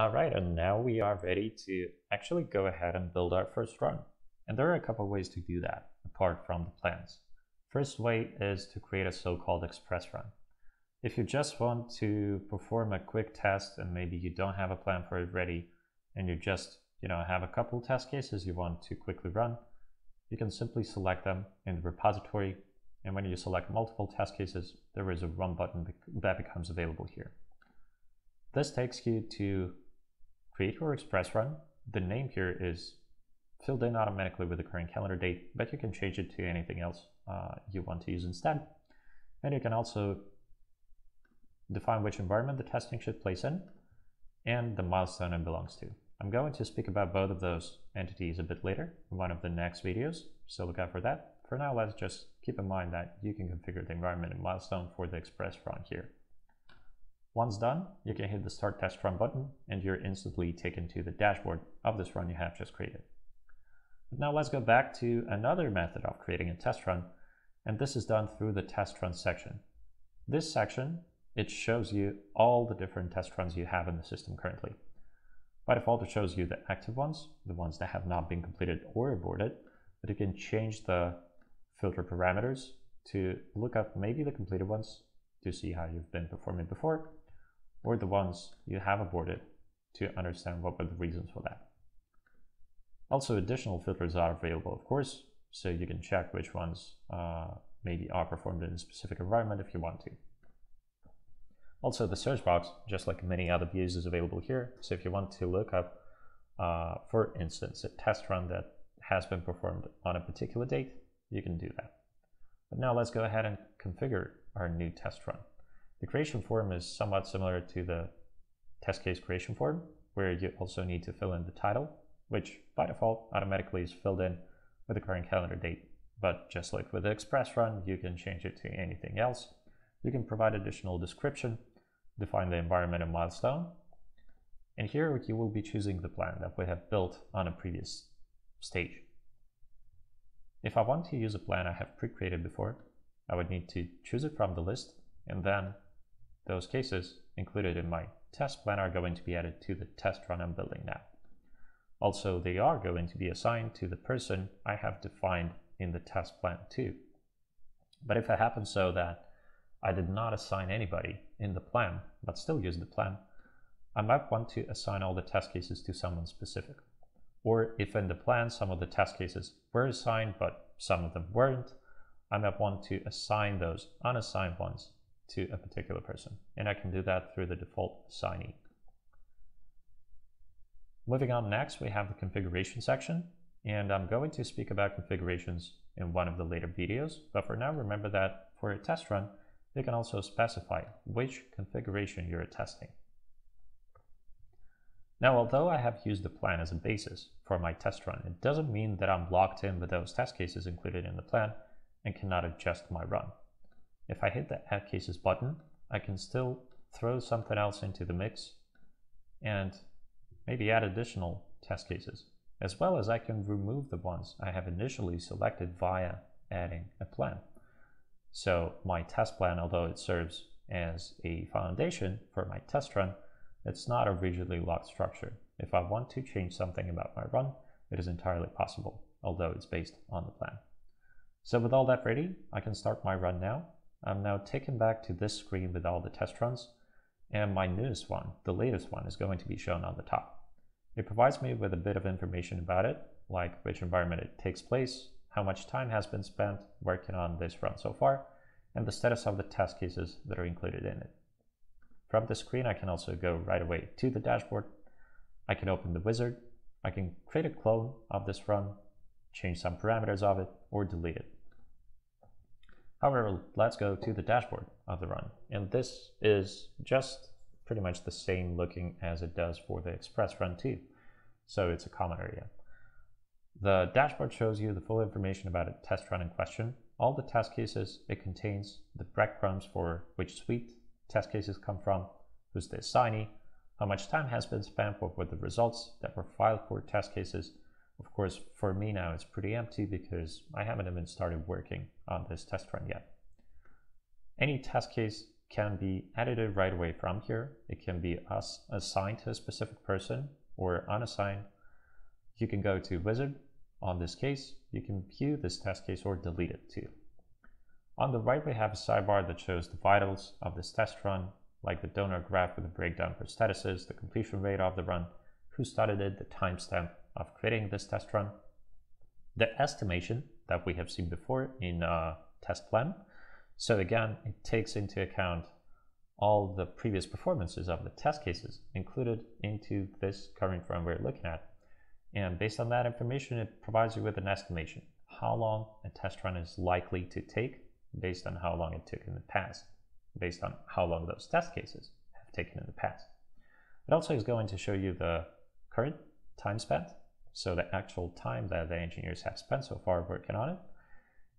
All right, and now we are ready to actually go ahead and build our first run. And there are a couple ways to do that, apart from the plans. First way is to create a so-called express run. If you just want to perform a quick test and maybe you don't have a plan for it ready, and you just you know have a couple test cases you want to quickly run, you can simply select them in the repository. And when you select multiple test cases, there is a run button that becomes available here. This takes you to create your express run. The name here is filled in automatically with the current calendar date, but you can change it to anything else uh, you want to use instead. And you can also define which environment the testing should place in and the milestone it belongs to. I'm going to speak about both of those entities a bit later in one of the next videos, so look out for that. For now, let's just keep in mind that you can configure the environment and milestone for the express run here. Once done, you can hit the Start Test Run button and you're instantly taken to the dashboard of this run you have just created. But now let's go back to another method of creating a test run, and this is done through the test run section. This section, it shows you all the different test runs you have in the system currently. By default, it shows you the active ones, the ones that have not been completed or aborted, but you can change the filter parameters to look up maybe the completed ones to see how you've been performing before, or the ones you have aborted to understand what were the reasons for that. Also, additional filters are available, of course, so you can check which ones uh, maybe are performed in a specific environment if you want to. Also, the search box, just like many other views, is available here. So if you want to look up, uh, for instance, a test run that has been performed on a particular date, you can do that. But now let's go ahead and configure our new test run. The creation form is somewhat similar to the test case creation form, where you also need to fill in the title, which by default automatically is filled in with the current calendar date. But just like with the express run, you can change it to anything else. You can provide additional description define the environment and milestone. And here you will be choosing the plan that we have built on a previous stage. If I want to use a plan I have pre-created before, I would need to choose it from the list and then those cases included in my test plan are going to be added to the test run I'm building now. Also, they are going to be assigned to the person I have defined in the test plan too. But if it happens so that I did not assign anybody in the plan, but still use the plan, I might want to assign all the test cases to someone specific. Or if in the plan some of the test cases were assigned, but some of them weren't, I might want to assign those unassigned ones to a particular person. And I can do that through the default assignee. Moving on next, we have the configuration section. And I'm going to speak about configurations in one of the later videos. But for now, remember that for a test run, you can also specify which configuration you're testing. Now, although I have used the plan as a basis for my test run, it doesn't mean that I'm locked in with those test cases included in the plan and cannot adjust my run. If I hit the Add Cases button, I can still throw something else into the mix and maybe add additional test cases, as well as I can remove the ones I have initially selected via adding a plan. So my test plan, although it serves as a foundation for my test run, it's not a rigidly locked structure. If I want to change something about my run, it is entirely possible, although it's based on the plan. So with all that ready, I can start my run now. I'm now taken back to this screen with all the test runs, and my newest one, the latest one, is going to be shown on the top. It provides me with a bit of information about it, like which environment it takes place, how much time has been spent working on this run so far, and the status of the test cases that are included in it. From the screen, I can also go right away to the dashboard. I can open the wizard. I can create a clone of this run, change some parameters of it, or delete it. However, let's go to the dashboard of the run. And this is just pretty much the same looking as it does for the express run too. So it's a common area. The dashboard shows you the full information about a test run in question, all the test cases it contains, the breadcrumbs for which suite test cases come from, who's the assignee, how much time has been spent, were the results that were filed for test cases. Of course, for me now it's pretty empty because I haven't even started working on this test run yet. Any test case can be edited right away from here. It can be us assigned to a specific person or unassigned. You can go to wizard on this case. You can view this test case or delete it too. On the right, we have a sidebar that shows the vitals of this test run, like the donut graph with a breakdown for statuses, the completion rate of the run, who started it, the timestamp of creating this test run, the estimation that we have seen before in uh, test plan. So again, it takes into account all the previous performances of the test cases included into this current run we're looking at. And based on that information, it provides you with an estimation, how long a test run is likely to take based on how long it took in the past, based on how long those test cases have taken in the past. It also is going to show you the current time spent, so the actual time that the engineers have spent so far working on it,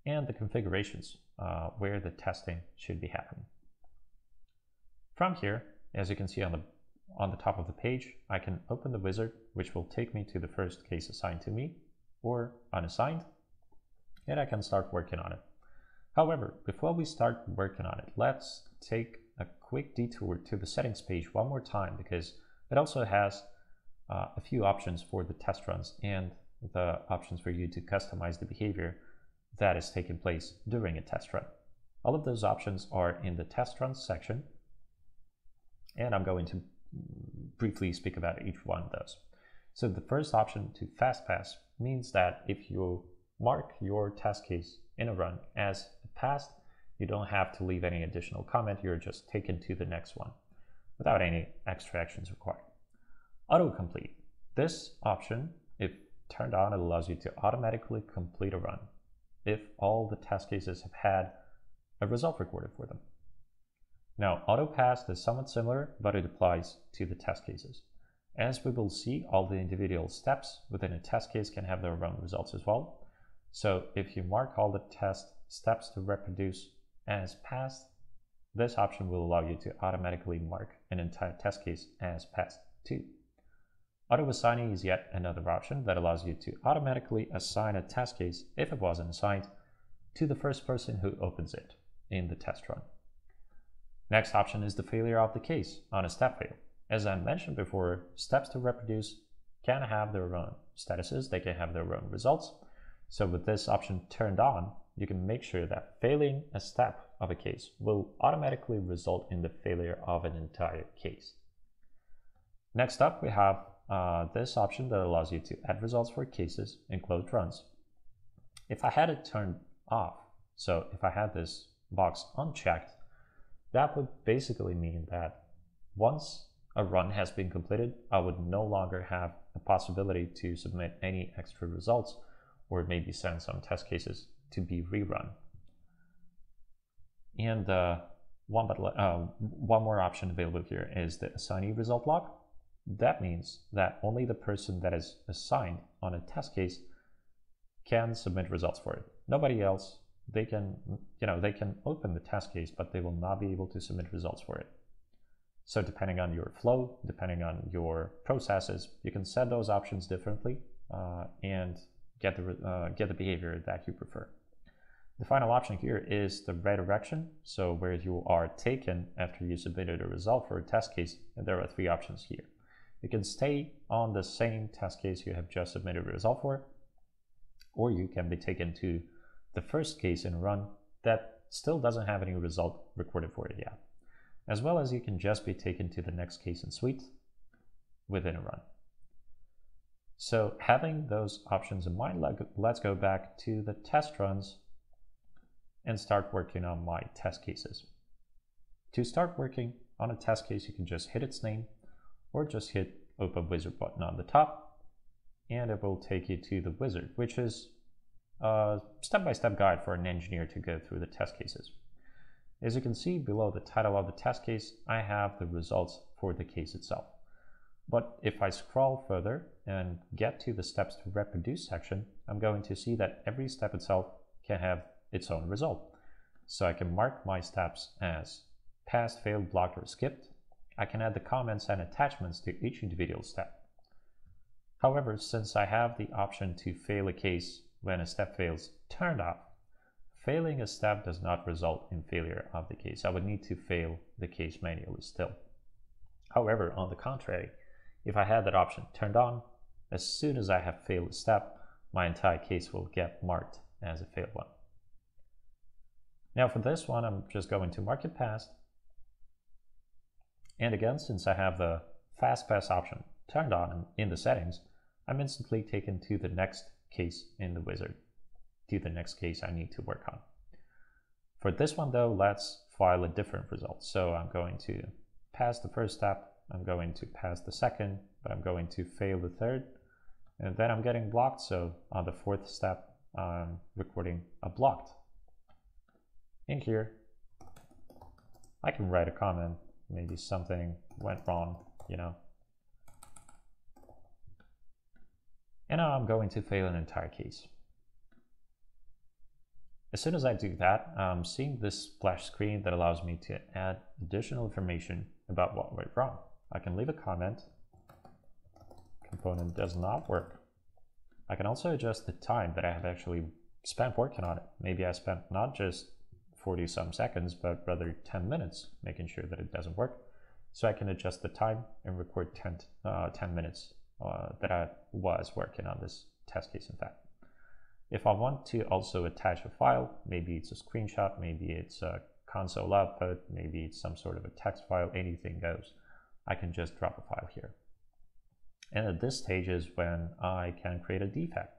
and the configurations uh, where the testing should be happening. From here, as you can see on the on the top of the page, I can open the wizard, which will take me to the first case assigned to me or unassigned, and I can start working on it. However, before we start working on it, let's take a quick detour to the settings page one more time because it also has uh, a few options for the test runs and the options for you to customize the behavior that is taking place during a test run. All of those options are in the test runs section, and I'm going to briefly speak about each one of those. So the first option to fast pass means that if you mark your test case in a run as passed, you don't have to leave any additional comment, you're just taken to the next one without any extra actions required. Autocomplete. This option, if turned on, it allows you to automatically complete a run if all the test cases have had a result recorded for them. Now, AutoPass is somewhat similar, but it applies to the test cases. As we will see, all the individual steps within a test case can have their own results as well. So if you mark all the test steps to reproduce as passed, this option will allow you to automatically mark an entire test case as passed too. Auto assigning is yet another option that allows you to automatically assign a test case, if it wasn't assigned, to the first person who opens it in the test run. Next option is the failure of the case on a step fail. As I mentioned before, steps to reproduce can have their own statuses, they can have their own results. So with this option turned on, you can make sure that failing a step of a case will automatically result in the failure of an entire case. Next up, we have uh, this option that allows you to add results for cases in closed runs. If I had it turned off, so if I had this box unchecked, that would basically mean that once a run has been completed, I would no longer have the possibility to submit any extra results or maybe send some test cases to be rerun. And uh, one, but, uh, one more option available here is the assignee result lock. That means that only the person that is assigned on a test case can submit results for it. Nobody else, they can, you know, they can open the test case, but they will not be able to submit results for it. So depending on your flow, depending on your processes, you can set those options differently uh, and get the, uh, get the behavior that you prefer. The final option here is the redirection. So where you are taken after you submitted a result for a test case, and there are three options here. You can stay on the same test case you have just submitted result for, or you can be taken to the first case in run that still doesn't have any result recorded for it yet. As well as you can just be taken to the next case in suite within a run. So having those options in mind, let's go back to the test runs and start working on my test cases. To start working on a test case, you can just hit its name or just hit open wizard button on the top and it will take you to the wizard, which is a step-by-step -step guide for an engineer to go through the test cases. As you can see below the title of the test case, I have the results for the case itself. But if I scroll further and get to the steps to reproduce section, I'm going to see that every step itself can have its own result. So I can mark my steps as passed, failed, blocked, or skipped. I can add the comments and attachments to each individual step. However, since I have the option to fail a case when a step fails turned off, failing a step does not result in failure of the case. I would need to fail the case manually still. However, on the contrary, if I had that option turned on, as soon as I have failed a step, my entire case will get marked as a failed one. Now for this one, I'm just going to mark it passed. And again, since I have the fast pass option turned on in the settings, I'm instantly taken to the next case in the wizard, to the next case I need to work on. For this one though, let's file a different result. So I'm going to pass the first step, I'm going to pass the second, but I'm going to fail the third, and then I'm getting blocked. So on the fourth step, I'm recording a blocked. In here, I can write a comment, maybe something went wrong, you know. And now I'm going to fail an entire case. As soon as I do that, I'm seeing this splash screen that allows me to add additional information about what went wrong. I can leave a comment component does not work. I can also adjust the time that I have actually spent working on it. Maybe I spent not just 40 some seconds, but rather 10 minutes making sure that it doesn't work. So I can adjust the time and record 10, uh, 10 minutes uh, that I was working on this test case in fact. If I want to also attach a file, maybe it's a screenshot, maybe it's a console output, maybe it's some sort of a text file, anything goes. I can just drop a file here. And at this stage is when I can create a defect.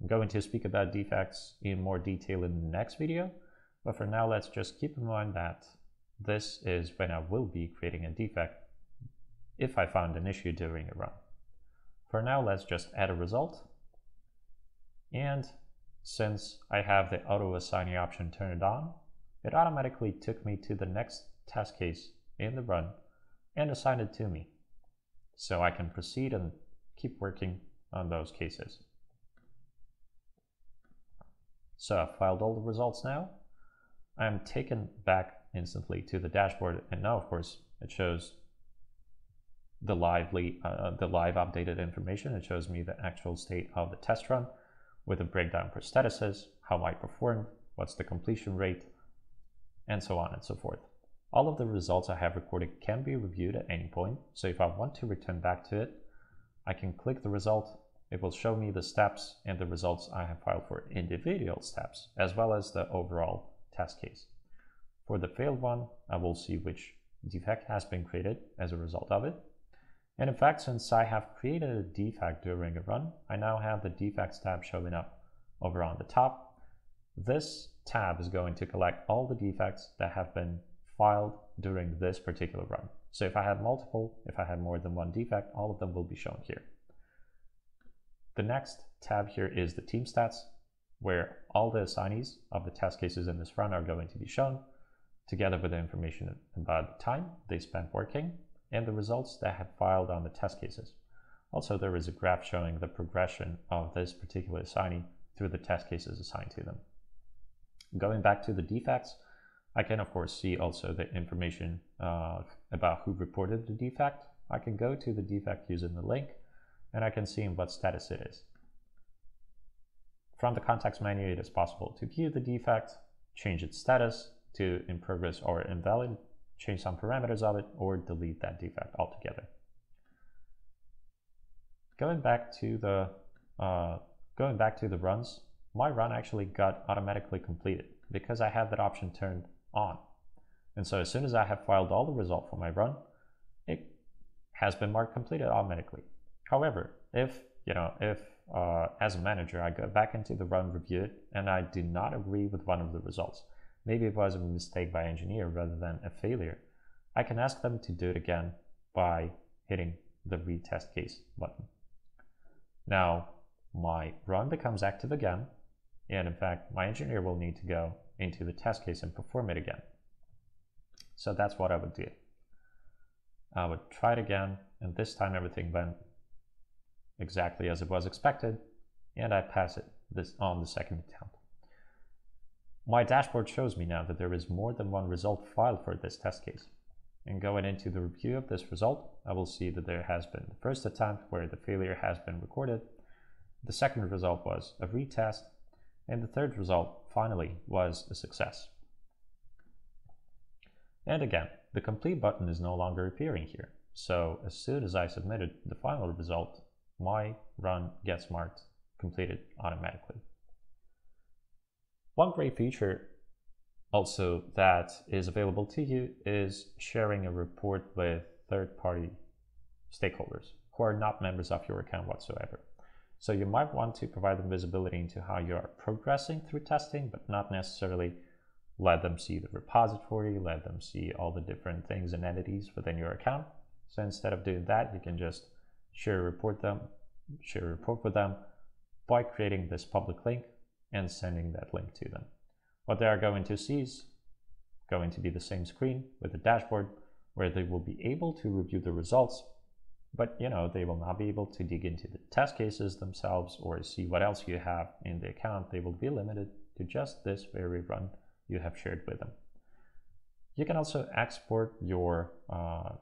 I'm going to speak about defects in more detail in the next video, but for now, let's just keep in mind that this is when I will be creating a defect if I found an issue during a run. For now, let's just add a result. And since I have the auto assigning option turned on, it automatically took me to the next test case in the run and assigned it to me so I can proceed and keep working on those cases. So I've filed all the results now. I'm taken back instantly to the dashboard and now of course it shows the lively, uh, the live updated information. It shows me the actual state of the test run with a breakdown per statuses, how I performed, what's the completion rate, and so on and so forth. All of the results I have recorded can be reviewed at any point. So if I want to return back to it, I can click the result. It will show me the steps and the results I have filed for individual steps, as well as the overall test case. For the failed one, I will see which defect has been created as a result of it. And in fact, since I have created a defect during a run, I now have the defects tab showing up over on the top. This tab is going to collect all the defects that have been filed during this particular run. So if I have multiple, if I have more than one defect, all of them will be shown here. The next tab here is the team stats, where all the assignees of the test cases in this run are going to be shown, together with the information about the time they spent working and the results that have filed on the test cases. Also, there is a graph showing the progression of this particular assignee through the test cases assigned to them. Going back to the defects, I can of course see also the information uh, about who reported the defect. I can go to the defect using the link and I can see in what status it is. From the context menu, it is possible to view the defect, change its status to in progress or invalid, change some parameters of it, or delete that defect altogether. Going back to the uh, going back to the runs, my run actually got automatically completed because I had that option turned on. And so as soon as I have filed all the result for my run, it has been marked completed automatically. However, if, you know, if uh, as a manager, I go back into the run, review and I do not agree with one of the results, maybe it was a mistake by engineer rather than a failure, I can ask them to do it again by hitting the retest case button. Now, my run becomes active again, and in fact, my engineer will need to go into the test case and perform it again. So that's what I would do. I would try it again, and this time everything went exactly as it was expected, and I pass it this on the second attempt. My dashboard shows me now that there is more than one result filed for this test case. And going into the review of this result, I will see that there has been the first attempt where the failure has been recorded. The second result was a retest, and the third result finally was a success. And again, the complete button is no longer appearing here. So as soon as I submitted the final result, my run gets marked completed automatically. One great feature also that is available to you is sharing a report with third-party stakeholders who are not members of your account whatsoever. So you might want to provide them visibility into how you are progressing through testing, but not necessarily let them see the repository, let them see all the different things and entities within your account. So instead of doing that, you can just share report them, share report with them by creating this public link and sending that link to them. What they are going to see is going to be the same screen with a dashboard where they will be able to review the results, but you know, they will not be able to dig into the test cases themselves or see what else you have in the account. They will be limited to just this very run you have shared with them. You can also export your uh,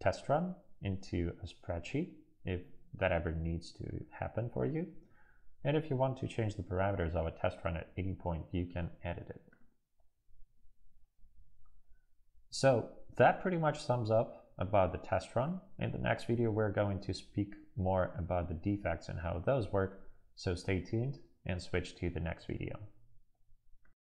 test run into a spreadsheet if that ever needs to happen for you. And if you want to change the parameters of a test run at any point, you can edit it. So that pretty much sums up about the test run. In the next video, we're going to speak more about the defects and how those work. So stay tuned and switch to the next video.